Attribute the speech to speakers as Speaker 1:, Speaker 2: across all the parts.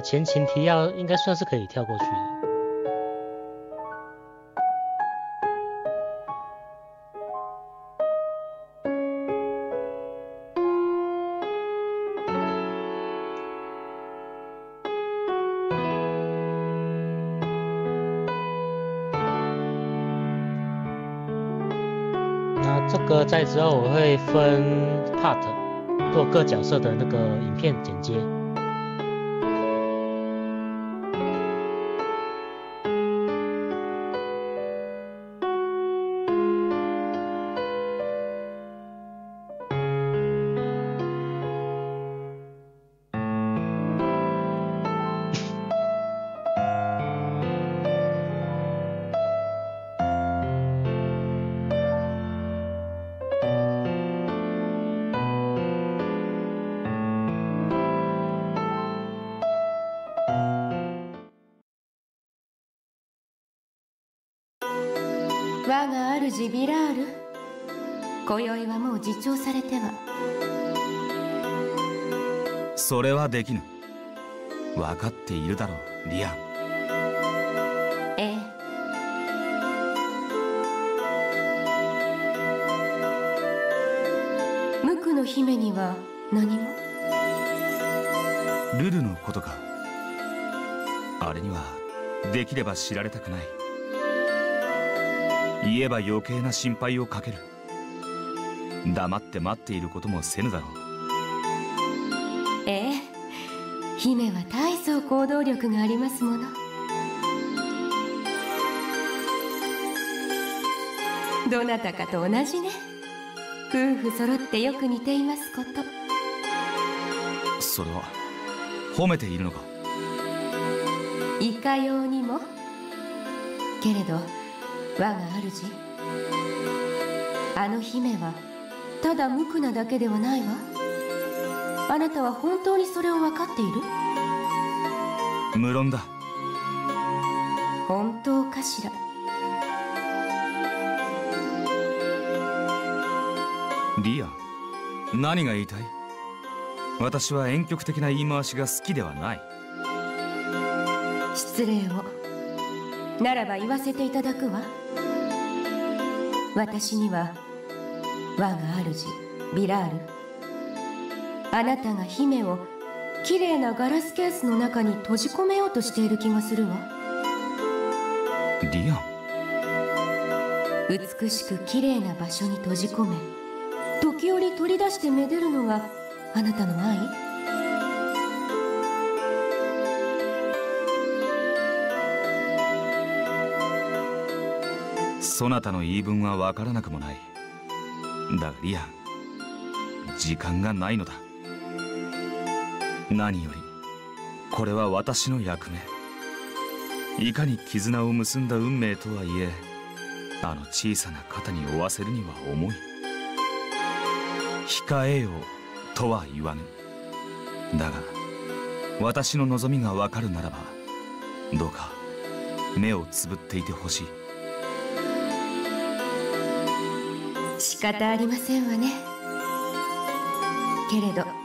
Speaker 1: 前情提要应该算是可以跳过去的。那这个在之后我会分 part 做各角色的那个影片剪接。
Speaker 2: は
Speaker 3: できぬ。分かっているだろうリアン。
Speaker 2: ええ。無垢の姫には何も
Speaker 3: ルルのことか。あれにはできれば知られたくない。言えば余計な心配をかける。黙って待っていることもせぬだろう
Speaker 2: 姫は大層行動力がありますもの。どなたかと同じね。夫婦揃ってよく似ていますこと。
Speaker 3: それは褒めているのか？
Speaker 2: いかようにも。けれど我が主。あの姫はただ無垢なだけではないわあなたは本当にそれを分かっている？
Speaker 3: 無論だ。
Speaker 2: 本当かしら？
Speaker 3: リアン何が言いたい？私は婉曲的な言い回しが好きではない。
Speaker 2: 失礼を。ならば言わせていただくわ。私には我が主ビラールあなたが姫をきれいなガラスケースの中に閉じ込めようとしている気がするわ。
Speaker 3: リアン。
Speaker 2: 美しくきれいな場所に閉じ込め時折取り出してめでるのがあなたの愛？
Speaker 3: そなたの言い分は分からなくもない。だがリアン時間がないのだ何より。これは私の役目。いかに絆を結んだ運命とはいえあの小さな肩に負わせるには重い。控えようとは言わぬ。だが私の望みがわかるならばどうか目をつぶっていてほしい。
Speaker 2: 仕方ありませんわね。けれど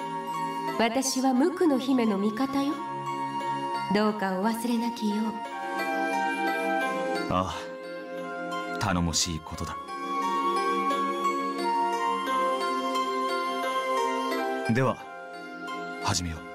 Speaker 2: 私は無垢の姫の味方よ。どうかお忘れなきよう。
Speaker 3: ああ頼もしいことだ。では始めよう。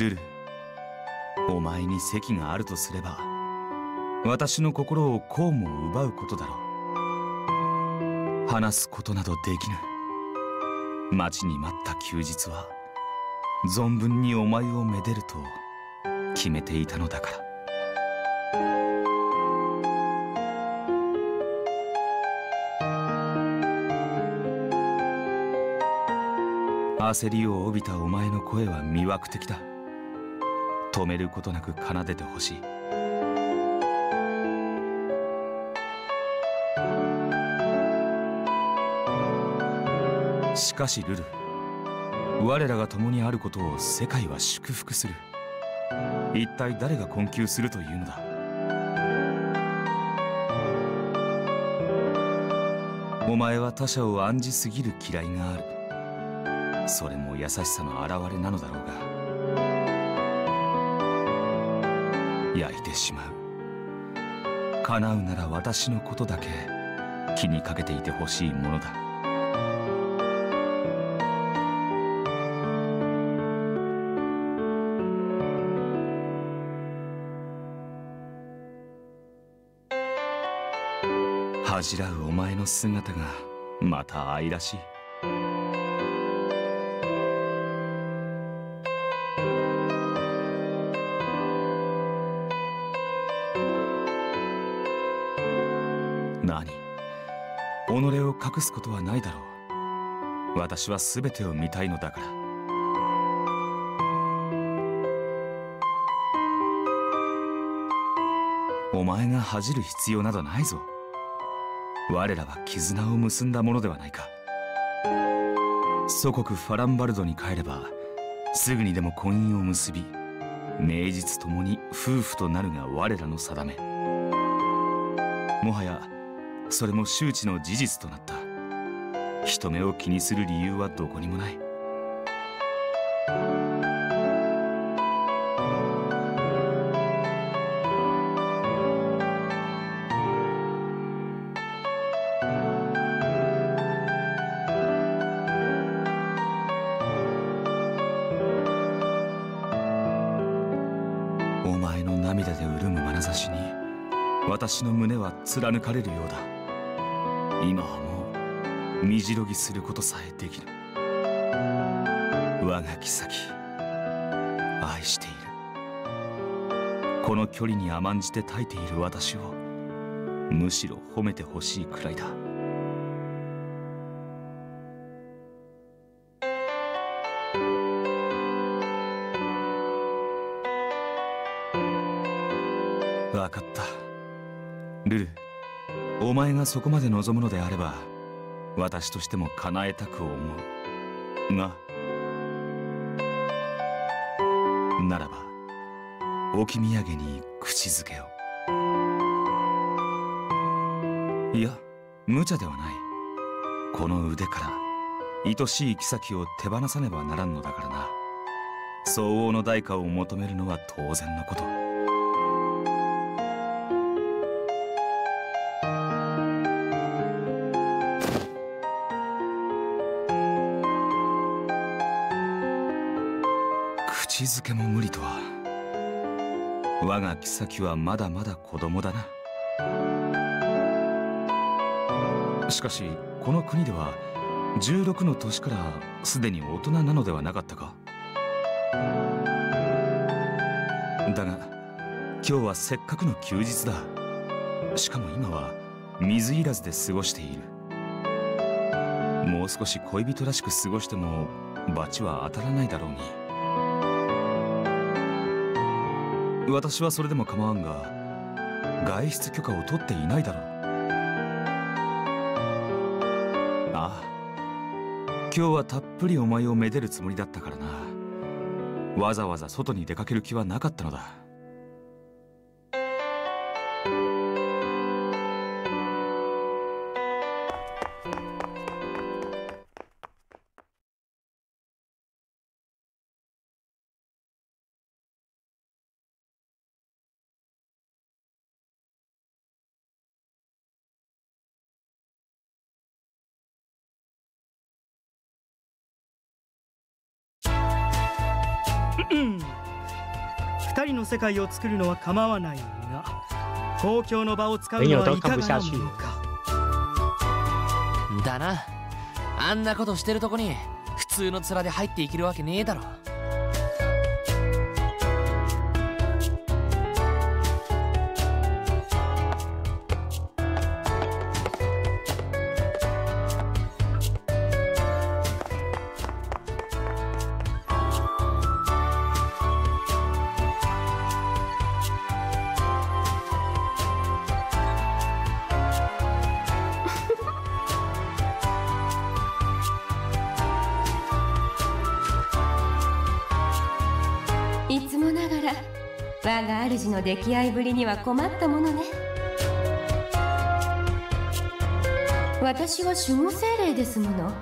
Speaker 3: ルルお前に席があるとすれば私の心をこうも奪うことだろう。話すことなどできぬ。待ちに待った休日は存分にお前をめでると決めていたのだから。焦りを帯びたお前の声は魅惑的だ。止めることなく奏でてほしい。しかしルル我らが共にあることを世界は祝福する。一体誰が困窮するというのだ。お前は他者を案じすぎる嫌いがある。それも優しさの表れなのだろうが。焼いてしまう。叶うなら私のことだけ気にかけていてほしいものだ。恥じらうお前の姿がまた愛らしい。隠すことはないだろう。私は全てを見たいのだから。お前が恥じる必要などないぞ。我らは絆を結んだものではないか。祖国ファランバルドに帰ればすぐにでも婚姻を結び名実ともに夫婦となるが我らの定め。もはやそれも周知の事実となった。人目を気にする理由はどこにもない。お前の涙で潤む眼差しに私の胸は貫かれるようだ。今はもう身じろぎすることさえできる。我が妃愛している。この距離に甘んじて耐えている私をむしろ褒めてほしいくらいだ。分かった。ルルお前がそこまで望むのであれば私としても叶えたく思う。がならば置き土産に口づけを。いや無茶ではない。この腕から愛しい妃を手放さねばならんのだからな。相応の代価を求めるのは当然のこと。口づけも無理とは。我が妃はまだまだ子供だな。しかしこの国では16の年からすでに大人なのではなかったか。だが今日はせっかくの休日だ。しかも今は水入らずで過ごしている。もう少し恋人らしく過ごしても罰は当たらないだろうに。私はそれでも構わんが外出許可を取っていないだろう。ああ今日はたっぷりお前をめでるつもりだったからな。わざわざ外に出かける気はなかったのだ。
Speaker 4: 界を作るのは構わないのにな公共の場を使うのはいかがなものか。
Speaker 5: だな。あんなことしてるとこに普通の面で入っていけるわけねえだろ
Speaker 2: が主の出来合いぶりには困ったものね。私は守護精霊ですもの。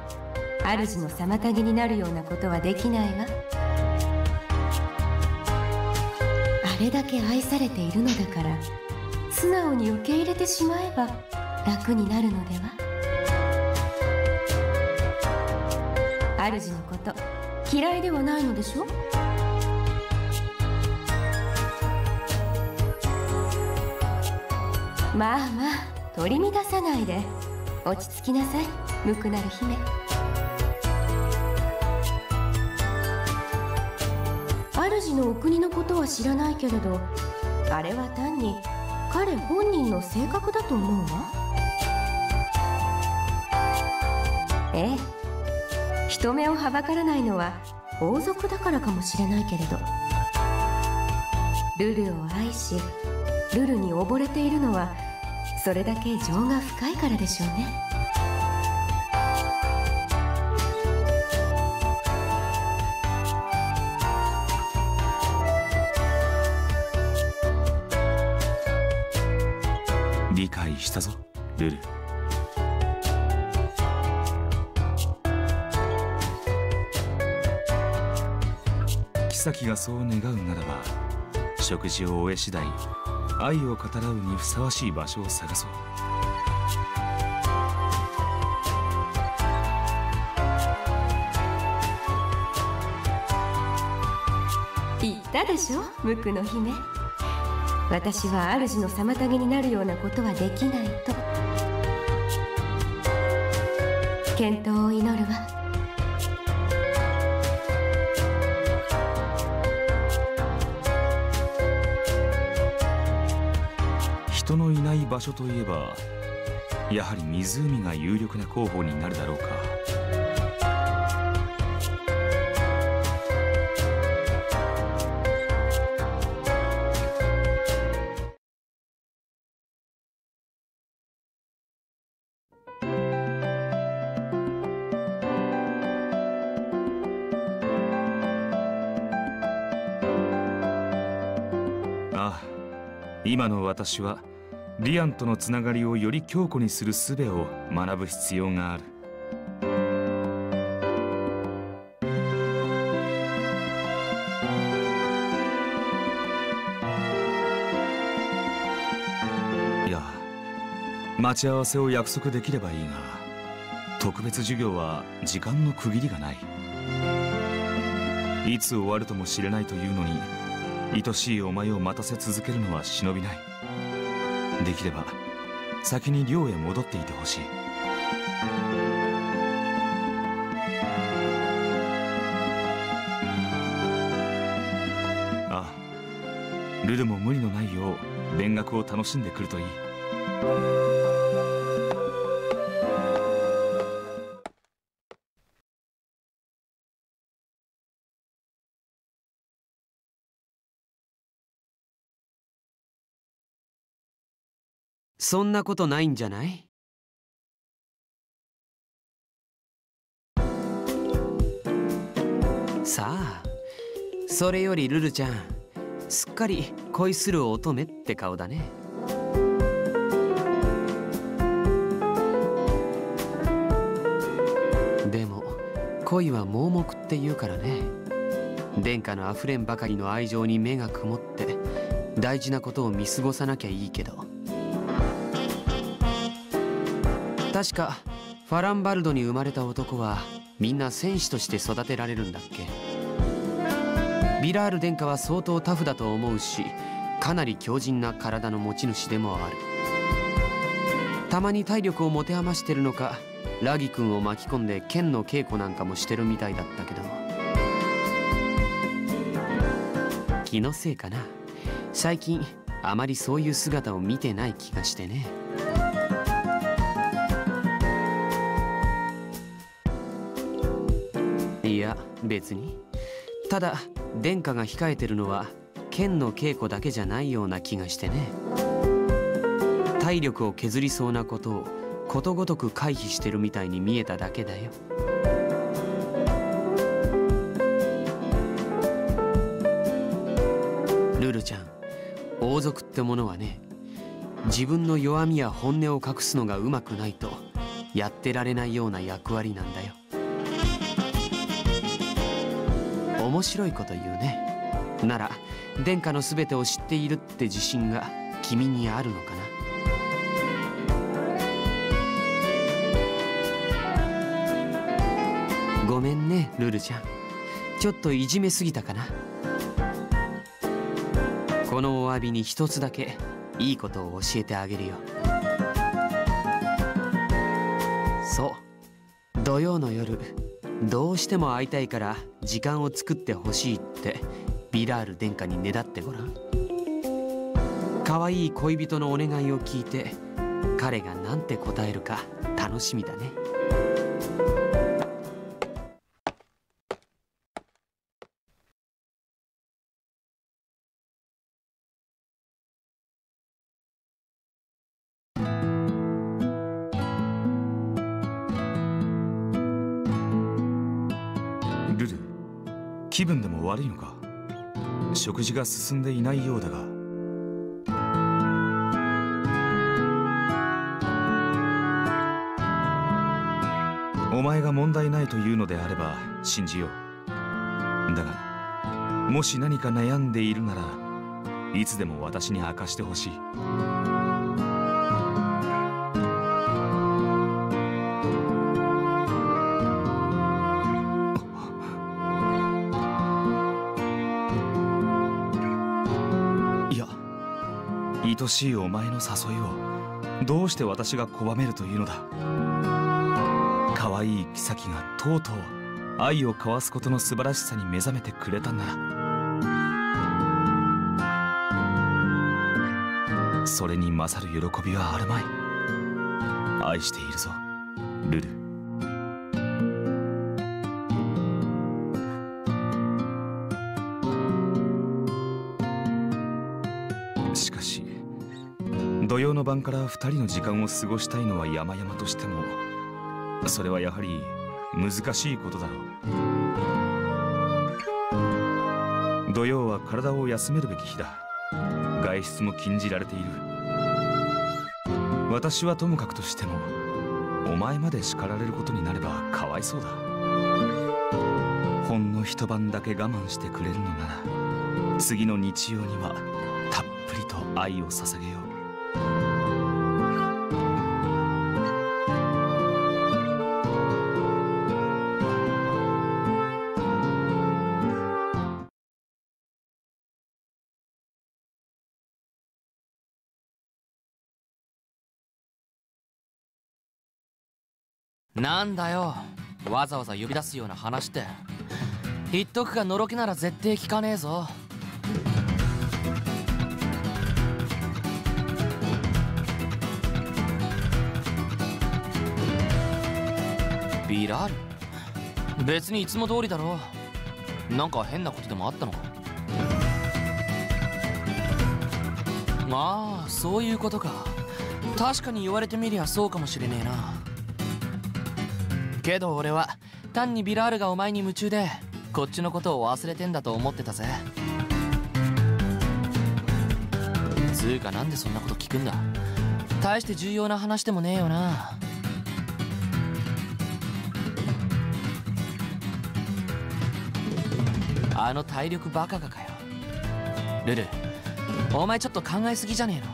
Speaker 2: 主の妨げになるようなことはできないわ。あれだけ愛されているのだから素直に受け入れてしまえば楽になるのでは。主のこと嫌いではないのでしょ？まあまあ取り乱さないで。落ち着きなさい。無垢なる姫。主のお国のことは知らないけれどあれは単に彼本人の性格だと思うわ。ええ。人目をはばからないのは王族だからかもしれないけれど。ルルを愛しルルに溺れているのはそれだけ情が深いからでしょうね。
Speaker 3: 理解したぞルル。妃がそう願うならば食事を終え次第愛を語らうにふさわしい場所を探そう。
Speaker 2: 言ったでしょ？無垢の姫。私は主の妨げになるようなことはできないと。健闘を祈るわ。
Speaker 3: 場所といえばやはり湖が有力な候補になるだろうか。あ今の私はリアンとのつながりをより強固にする術を学ぶ必要がある。いや待ち合わせを約束できればいいが特別授業は時間の区切りがない。いつ終わるとも知れないというのに愛しいお前を待たせ続けるのは忍びない。できれば先に寮へ戻っていてほしい。ああルルも無理のないよう勉学を楽しんでくるといい。
Speaker 6: そんなことないんじゃない？さあそれよりルルちゃんすっかり恋する乙女って顔だね。でも恋は盲目って言うからね。殿下のあふれんばかりの愛情に目が曇って大事なことを見過ごさなきゃいいけど。確かファランバルドに生まれた男はみんな戦士として育てられるんだっけ。ビラール殿下は相当タフだと思うしかなり強靭な体の持ち主でもある。たまに体力を持て余してるのかラギ君を巻き込んで剣の稽古なんかもしてるみたいだったけど。気のせいかな。最近あまりそういう姿を見てない気がしてね。いや別に。ただ殿下が控えてるのは剣の稽古だけじゃないような気がしてね。体力を削りそうなことをことごとく回避してるみたいに見えただけだよ。ルルちゃん王族ってものはね自分の弱みや本音を隠すのがうまくないとやってられないような役割なんだよ。面白いこと言うね。なら殿下の全てを知っているって自信が君にあるのかな。ごめんねルルちゃん。ちょっといじめすぎたかな。このお詫びに一つだけいいことを教えてあげるよ。そう。土曜の夜どうしても会いたいから時間を作ってほしいってビラール殿下にねだってごらん。可愛い恋人のお願いを聞いて彼が何て答えるか楽しみだね。
Speaker 3: 悪いのか？食事が進んでいないようだが。お前が問題ないというのであれば信じよう。だがもし何か悩んでいるならいつでも私に明かしてほしい。愛しいお前の誘いをどうして私が拒めるというのだ。可愛い妃がとうとう愛を交わすことの素晴らしさに目覚めてくれたなら。それに勝る喜びはあるまい。愛しているぞルル。の晩から二人の時間を過ごしたいのは山々としてもそれはやはり難しいことだろう。土曜は体を休めるべき日だ。外出も禁じられている。私はともかくとしてもお前まで叱られることになればかわいそうだ。ほんの一晩だけ我慢してくれるのなら次の日曜にはたっぷりと愛を捧げよう。
Speaker 5: なんだよ。わざわざ呼び出すような話って。言っとくがのろけなら絶対聞かねえぞ。ビラール？別にいつも通りだろ。なんか変なことでもあったのか？ああそういうことか。確かに言われてみりゃそうかもしれねえな。けど俺は単にビラールがお前に夢中でこっちのことを忘れてんだと思ってたぜ。つうかなんでそんなこと聞くんだ？大して重要な話でもねえよな。あの体力バカがかよ。ルルお前ちょっと考えすぎじゃねえ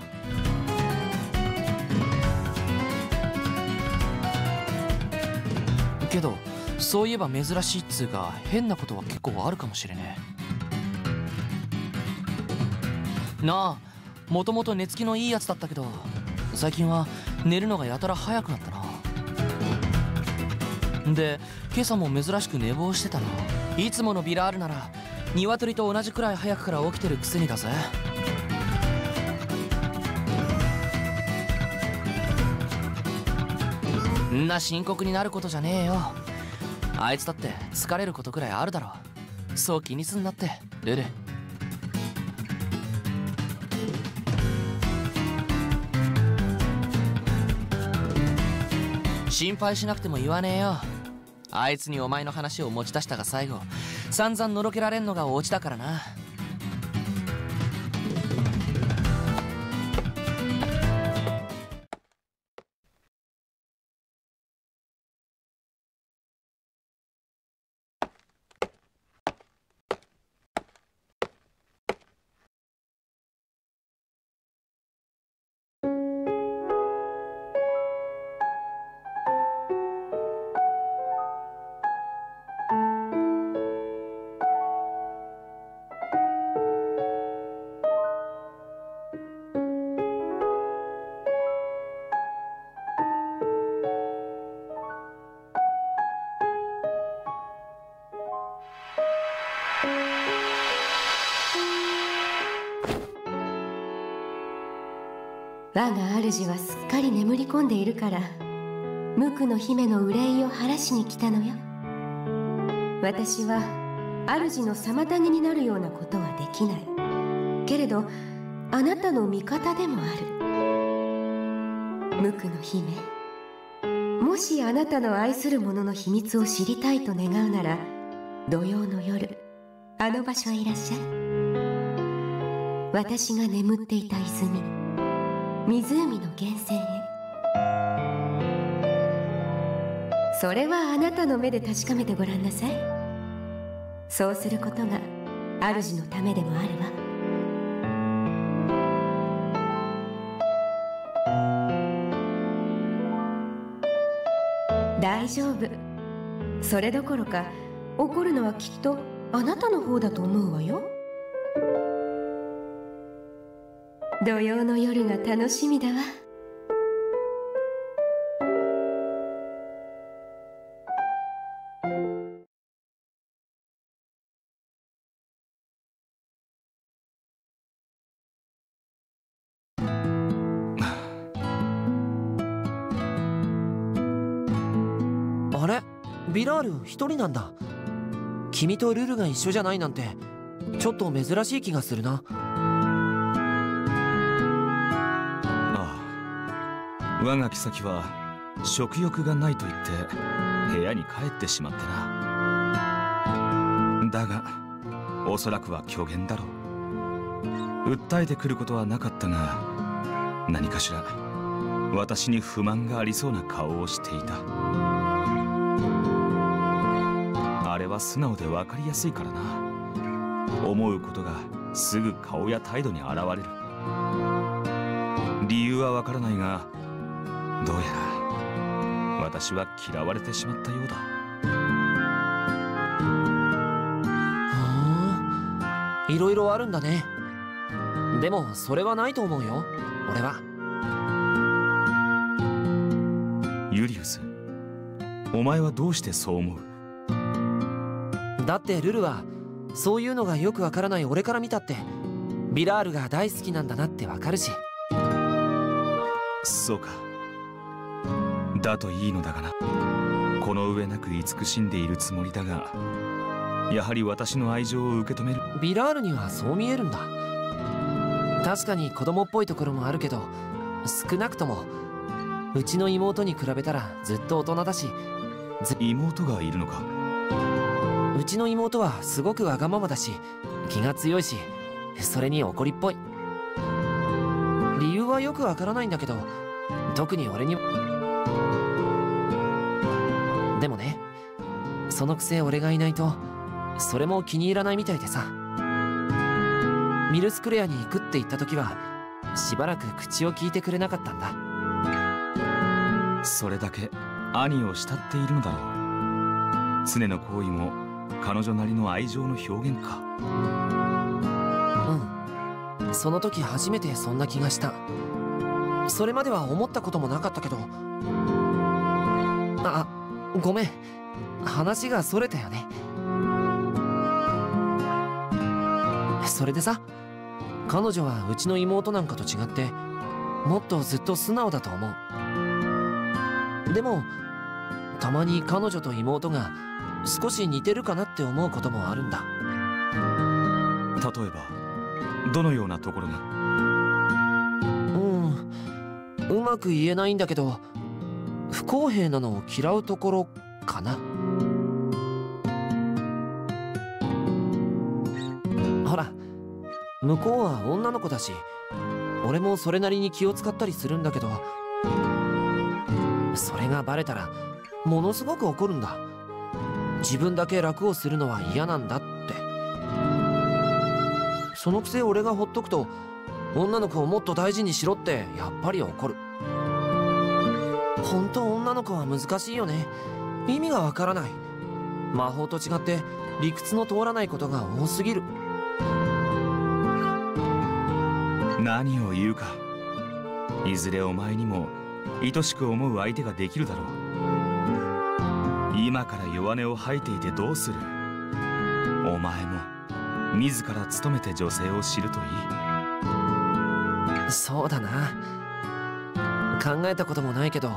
Speaker 5: の？けどそういえば珍しいっつうか変なことは結構あるかもしれねえ。なあもともと寝つきのいいやつだったけど最近は寝るのがやたら早くなったな。で今朝も珍しく寝坊してたな。いつものビラールなら鶏と同じくらい早くから起きてるくせにだぜ。んな深刻になることじゃねえよ。あいつだって疲れることくらいあるだろ。そう気にすんなってルル。心配しなくても言わねえよ。あいつにお前の話を持ち出したが最後散々のろけられんのがオチだからな。
Speaker 2: 主はすっかり眠り込んでいるから無垢の姫の憂いを晴らしに来たのよ。私は主の妨げになるようなことはできない。けれどあなたの味方でもある。無垢の姫もしあなたの愛する者の秘密を知りたいと願うなら土曜の夜あの場所へいらっしゃい。私が眠っていた泉湖の源泉へ。それはあなたの目で確かめてごらんなさい。そうすることが主のためでもあるわ。大丈夫。それどころか怒るのはきっとあなたの方だと思うわよ。土曜の夜が楽しみだわ。
Speaker 7: あれ？ビラール一人なんだ。君とルルが一緒じゃないなんてちょっと珍しい気がするな。
Speaker 3: 我が妃は食欲がないと言って部屋に帰ってしまってな。だがおそらくは虚言だろう。訴えてくることはなかったが何かしら私に不満がありそうな顔をしていた。あれは素直で分かりやすいからな。思うことがすぐ顔や態度に現れる。理由はわからないがどうやら私は嫌われてしまったようだ。
Speaker 7: はあいろいろあるんだね。でもそれはないと思うよ。俺は。
Speaker 3: ユリウスお前はどうしてそう思う？
Speaker 7: だってルルはそういうのがよくわからない俺から見たってビラールが大好きなんだなってわかるし。
Speaker 3: そうかだといいのだがな。この上なく慈しんでいるつもりだがやはり私の愛情を受け止める。
Speaker 7: ビラールにはそう見えるんだ。確かに子供っぽいところもあるけど少なくともうちの妹に比べたらずっと大人だし
Speaker 3: 妹がいるのか。
Speaker 7: うちの妹はすごくわがままだし気が強いしそれに怒りっぽい。理由はよくわからないんだけど特に俺にでそのくせ俺がいないとそれも気に入らないみたいでさ。ミルスクレアに行くって言った時はしばらく口を聞いてくれなかったんだ。
Speaker 3: それだけ兄を慕っているのだろう常の行為も彼女なりの愛情の表現か。
Speaker 7: うん。その時初めてそんな気がした。それまでは思ったこともなかったけど。あごめん話がそれたよね。それでさ彼女はうちの妹なんかと違ってもっとずっと素直だと思う。でもたまに彼女と妹が少し似てるかなって思うこともあるんだ。
Speaker 3: 例えばどのようなところが？
Speaker 7: うんうまく言えないんだけど不公平なのを嫌うところかな向こうは女の子だし俺もそれなりに気を使ったりするんだけどそれがバレたらものすごく怒るんだ。自分だけ楽をするのは嫌なんだって。そのくせ俺がほっとくと女の子をもっと大事にしろってやっぱり怒る。本当女の子は難しいよね。意味がわからない。魔法と違って理屈の通らないことが多すぎる。
Speaker 3: 何を言うか。いずれお前にも愛しく思う相手ができるだろう。今から弱音を吐いていてどうする。お前も自ら務めて女性を知るとい
Speaker 7: い。そうだな。考えたこともないけど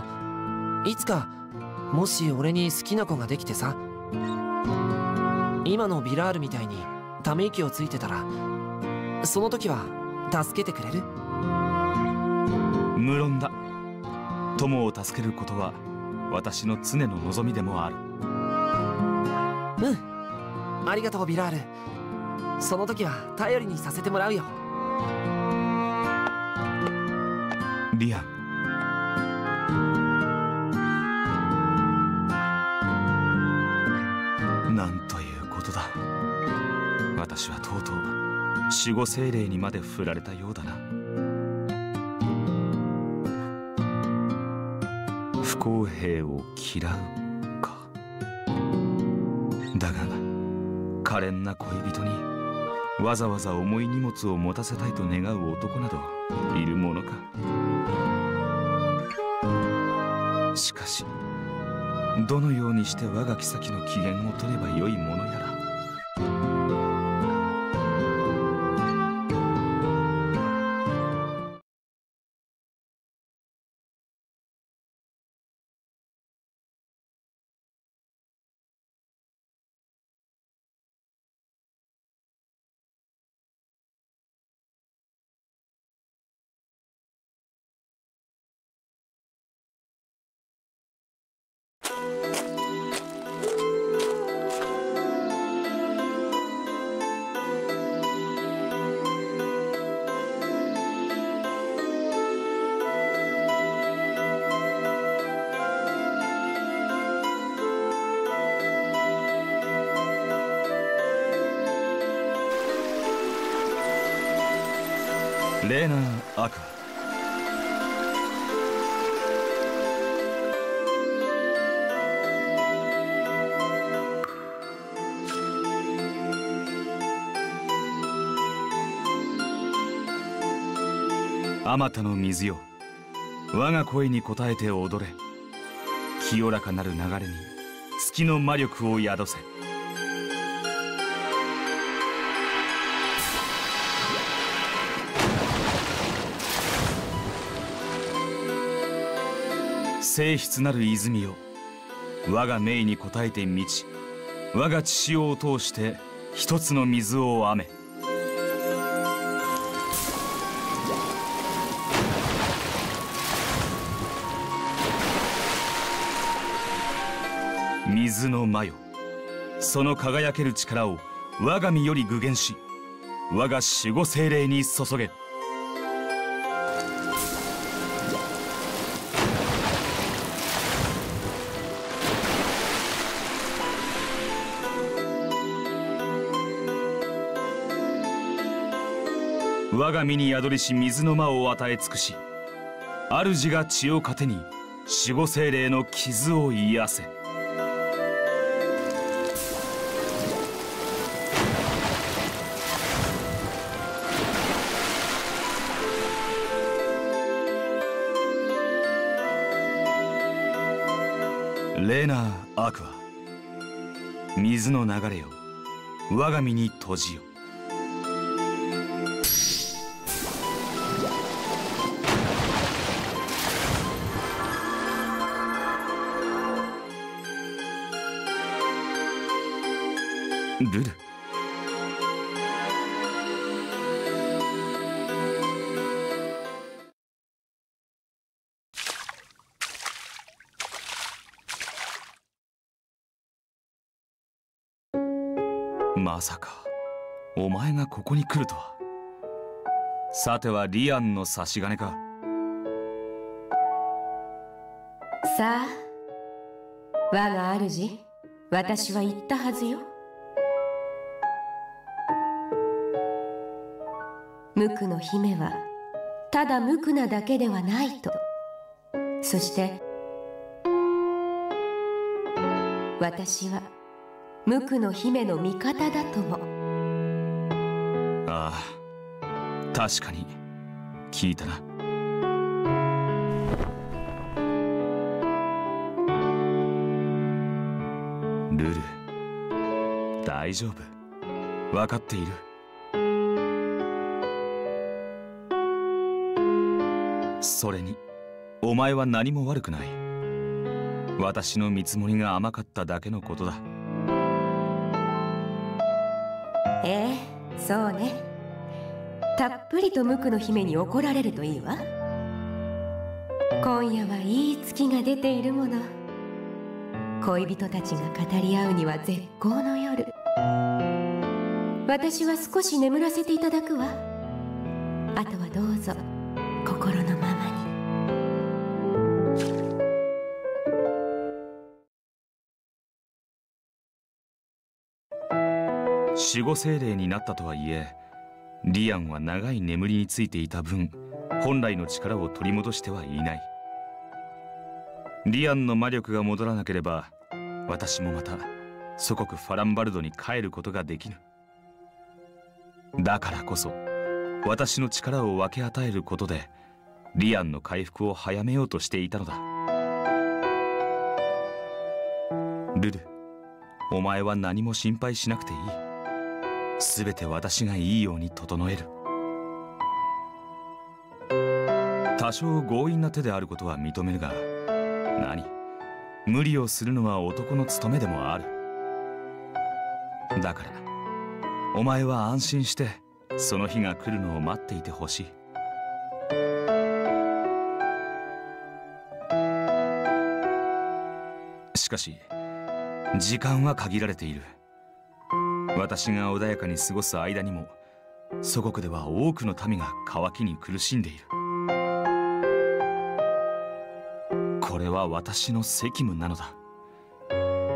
Speaker 7: いつかもし俺に好きな子ができてさ。今のビラールみたいにため息をついてたらその時は助けてくれる？
Speaker 3: 無論だ。友を助けることは私の常の望みでもある。
Speaker 7: うん。ありがとうビラール。その時は頼りにさせてもらうよ。
Speaker 3: リアン守護精霊にまで振られたようだな。不公平を嫌うか。だが可憐な恋人にわざわざ重い荷物を持たせたいと願う男などいるものか。しかしどのようにして我が妃の機嫌を取ればよいものやら。レーナー・アクアあまたの水よ。我が声に応えて踊れ。清らかなる流れに月の魔力を宿せ。静筆なる泉よ我が命に応えて満ち我が血潮を通して一つの水を雨水の魔よ。その輝ける力を我が身より具現し我が守護精霊に注げ。我が身に宿りし水の間を与え尽くし主が血を糧に守護精霊の傷を癒せ。レナー・アクア水の流れを我が身に閉じよ。さてはリアンの差し金か。
Speaker 2: さあ我が主私は言ったはずよ。無垢の姫はただ無垢なだけではないと。そして私は無垢の姫の味方だとも。
Speaker 3: ああ確かに。聞いたな。ルル。大丈夫。分かっている。それにお前は何も悪くない。私の見積もりが甘かっただけのことだ。
Speaker 2: ええそうね。たっぷりと無垢の姫に怒られるといいわ。今夜はいい月が出ているもの。恋人たちが語り合うには絶好の夜。私は少し眠らせていただくわ。あとはどうぞ心のままに。
Speaker 3: 守護精霊になったとはいえリアンは長い眠りについていた分本来の力を取り戻してはいない。リアンの魔力が戻らなければ私もまた祖国ファランバルドに帰ることができぬ。だからこそ私の力を分け与えることでリアンの回復を早めようとしていたのだ。ルルお前は何も心配しなくていい。全て私がいいように整える。多少強引な手であることは認めるが何？無理をするのは男の務めでもある。だからお前は安心してその日が来るのを待っていてほしい。しかし時間は限られている。私が穏やかに過ごす間にも祖国では多くの民が渇きに苦しんでいる。これは私の責務なのだ。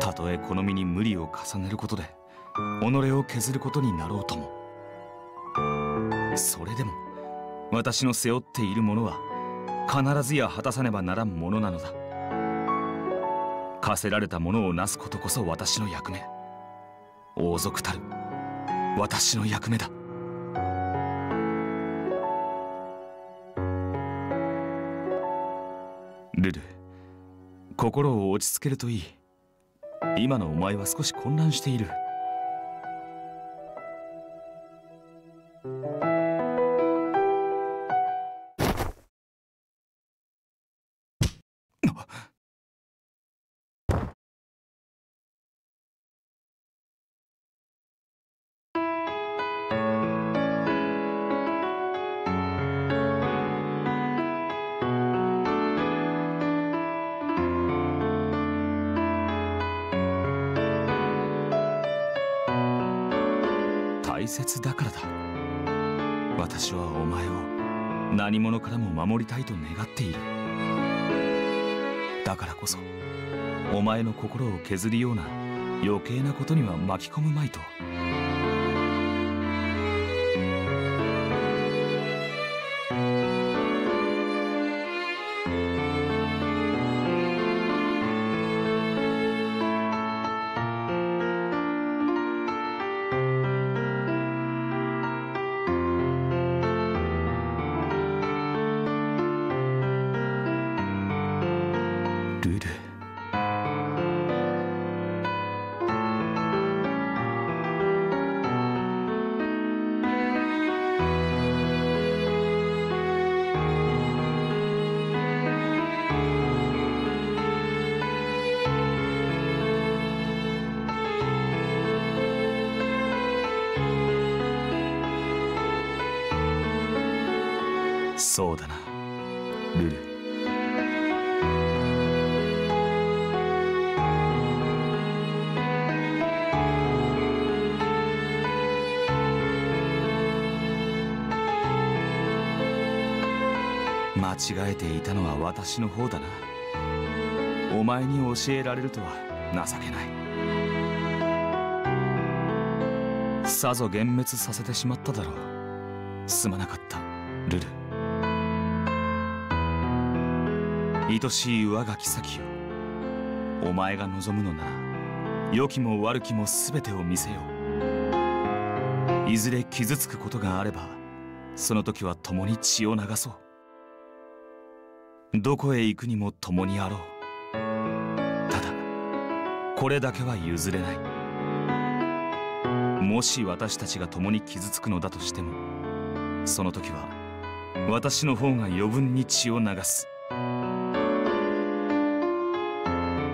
Speaker 3: たとえこの身に無理を重ねることで己を削ることになろうとも。それでも私の背負っているものは必ずや果たさねばならんものなのだ。課せられたものをなすことこそ私の役目。王族たる。私の役目だ。ルル心を落ち着けるといい。今のお前は少し混乱している。大切だからだ。私はお前を何者からも守りたいと願っている。だからこそお前の心を削るような余計なことには巻き込むまいと。間違えていたのは私の方だな。お前に教えられるとは情けない。さぞ幻滅させてしまっただろう。すまなかった。ルル。愛しい上垣咲よ。お前が望むのなら良きも悪きも全てを見せよう。いずれ傷つくことがあればその時は共に血を流そう。どこへ行くにも共にあろう。ただこれだけは譲れない。もし私たちが共に傷つくのだとしてもその時は私の方が余分に血を流す。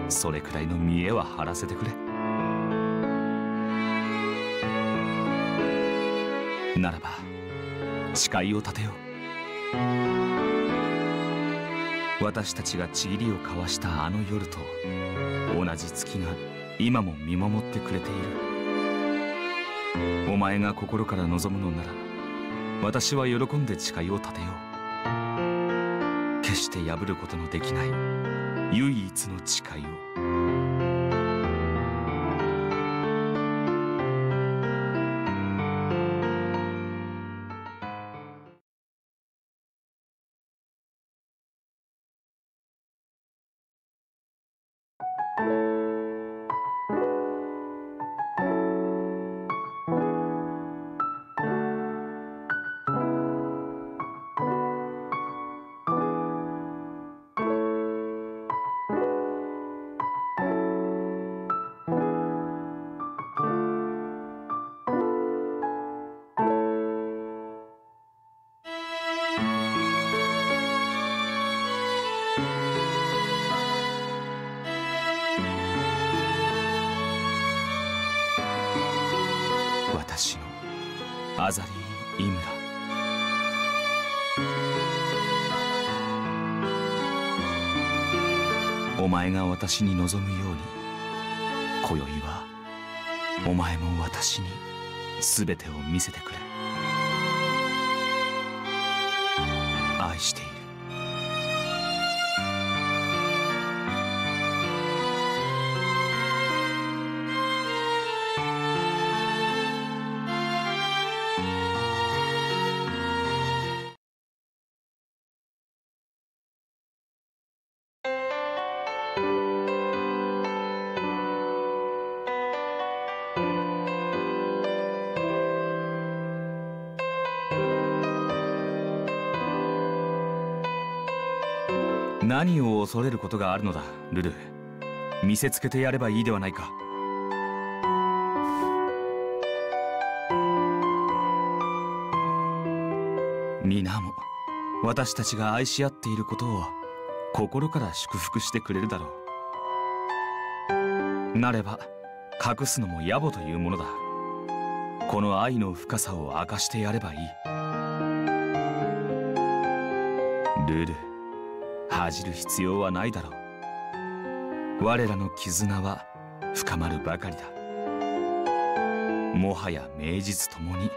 Speaker 3: それくらいの見栄は張らせてくれ。ならば誓いを立てよう。私たちがちぎりを交わしたあの夜と同じ月が今も見守ってくれている。お前が心から望むのなら私は喜んで誓いを立てよう。決して破ることのできない唯一の誓いを。私前が私に望むように今宵はお前も私に全てを見せてくれ。愛している。何を恐れることがあるのだルル見せつけてやればいいではないか。皆も私たちが愛し合っていることを心から祝福してくれるだろう。なれば隠すのも野暮というものだ。この愛の深さを明かしてやればいい。ルル恥じる必要はないだろう。我らの絆は深まるばかりだ。もはや名実ともに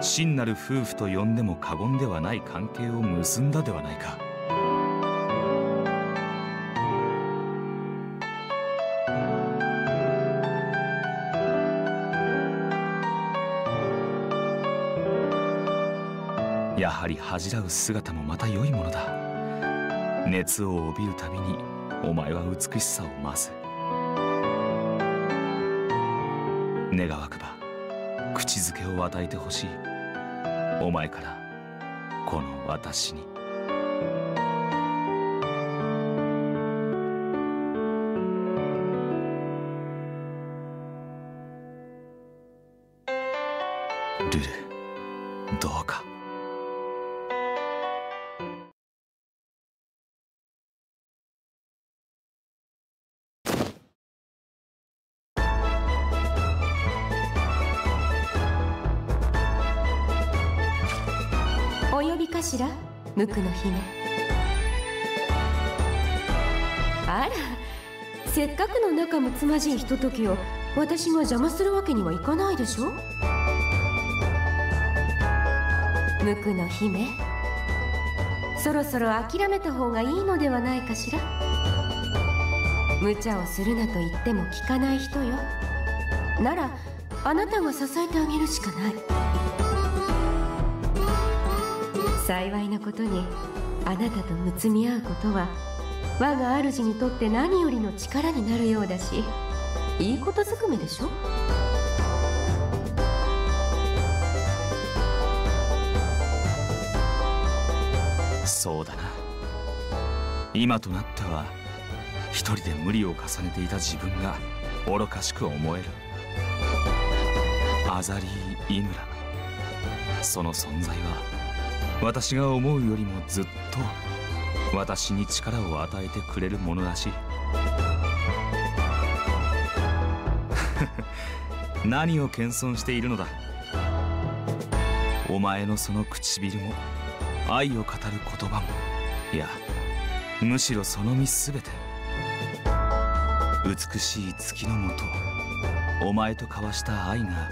Speaker 3: 真なる夫婦と呼んでも過言ではない関係を結んだではないか。やはり恥じらう姿もまた良いものだ。熱を帯びるたびにお前は美しさを増す。願わくば口づけを与えてほしい。お前からこの私に。か
Speaker 2: しら？無垢の姫。あらせっかくの仲睦まじいひとときを私が邪魔するわけにはいかないでしょ？無垢の姫。そろそろ諦めた方がいいのではないかしら？無茶をするなと言っても聞かない人よ。ならあなたが支えてあげるしかない。幸いなことにあなたとむつみ合うことは我が主にとって何よりの力になるようだしいいことずくめでしょ？
Speaker 3: そうだな。今となっては一人で無理を重ねていた自分が愚かしく思える。アザリー・イムラ。その存在は私が思うよりもずっと私に力を与えてくれるものらし。い 何を謙遜しているのだ。お前のその唇も愛を語る言葉もいやむしろその身すべて美しい月のもとお前と交わした愛が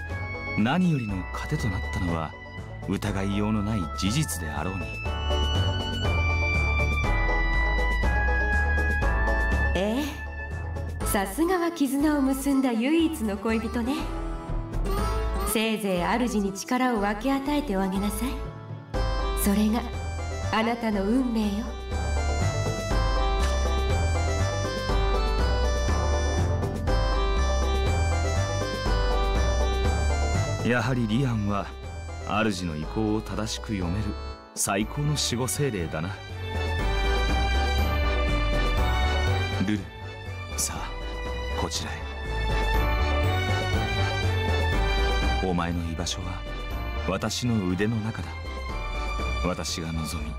Speaker 3: 何よりの糧となったのは疑いようのない事実であろうに。
Speaker 2: ええ。さすがは絆を結んだ唯一の恋人ね。せいぜい主に力を分け与えておあげなさい。それがあなたの運命よ。
Speaker 3: やはりリアンは主の意向を正しく読める。最高の守護精霊だな。ルルさあこちらへ。お前の居場所は私の腕の中だ。私が望み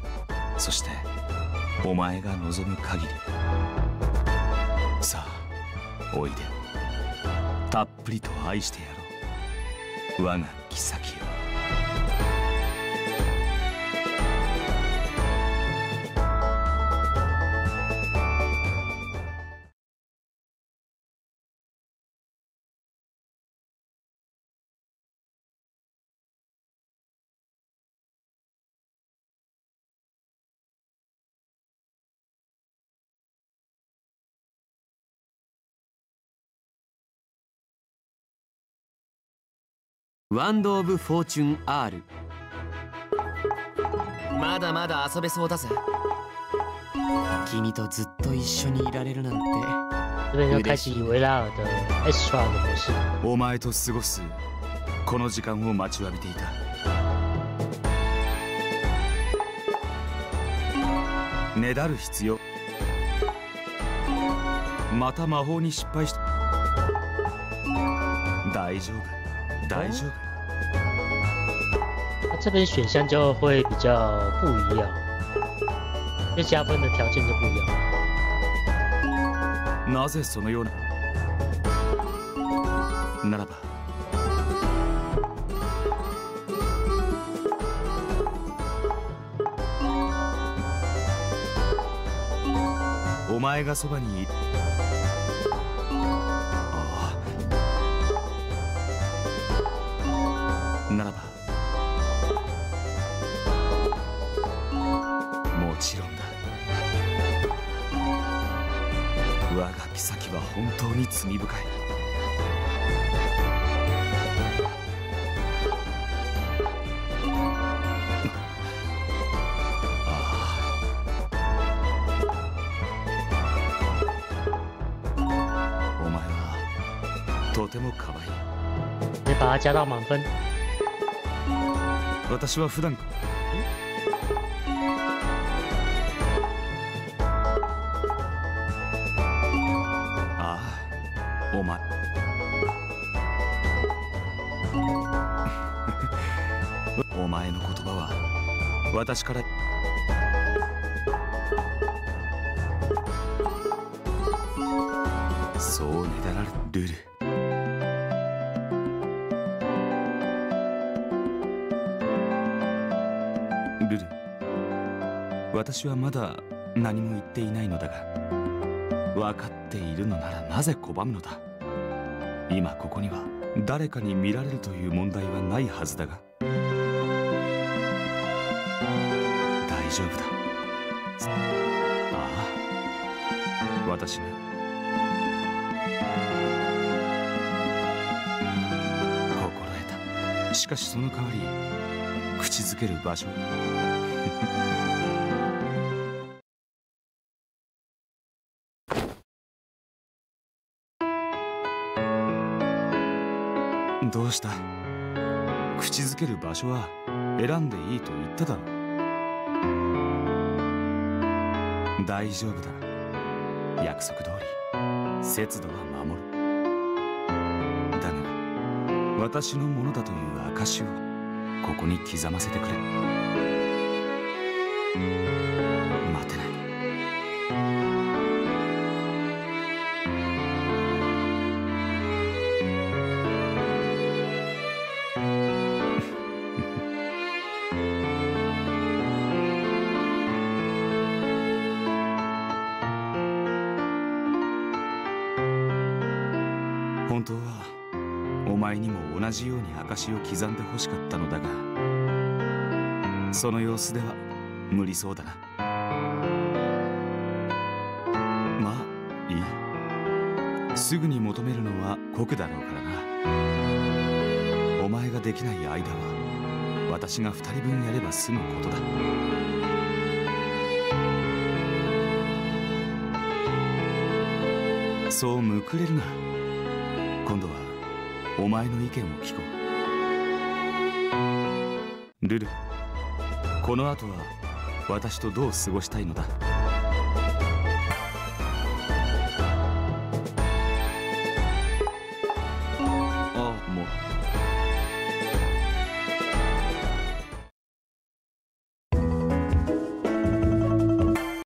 Speaker 3: そしてお前が望む限り。さあおいで。たっぷりと愛してやろう。我が妃よ。
Speaker 6: ワンド・オブ・フォーチュン・ R
Speaker 5: まだまだ遊べそうだぜ。
Speaker 6: 君とずっと一緒にいられるなんて。
Speaker 1: 这边就开启维拉尔的 extra 的模式。
Speaker 3: お前と過ごすこの時間を待ちわびていた。ねだる必要。また魔法に失敗した大丈夫大丈夫
Speaker 1: 它这边选项就会比较不一样，因为加分的条件就不一样。
Speaker 3: なぜそのようなならばお前がそばにいあは本当に罪深い。
Speaker 1: 加到满分。
Speaker 3: 私は普段私から。そうねだられル。ルルル。私はまだ何も言っていないのだが分かっているのならなぜ拒むのだ。今ここには誰かに見られるという問題はないはずだが大丈夫だ。ああ私が心得た。しかしその代わり口づける場所。どうした？口づける場所は選んでいいと言っただろう。大丈夫だ。約束通り。節度は守る。だが私のものだという証をここに刻ませてくれ。証を刻んでほしかったのだがその様子では無理そうだな。まあいい。すぐに求めるのは酷だろうからな。お前ができない間は私が二人分やれば済むことだ。そうむくれるな。今度はお前の意見を聞こう。ルル。この後は私とどう過ごしたいのだ？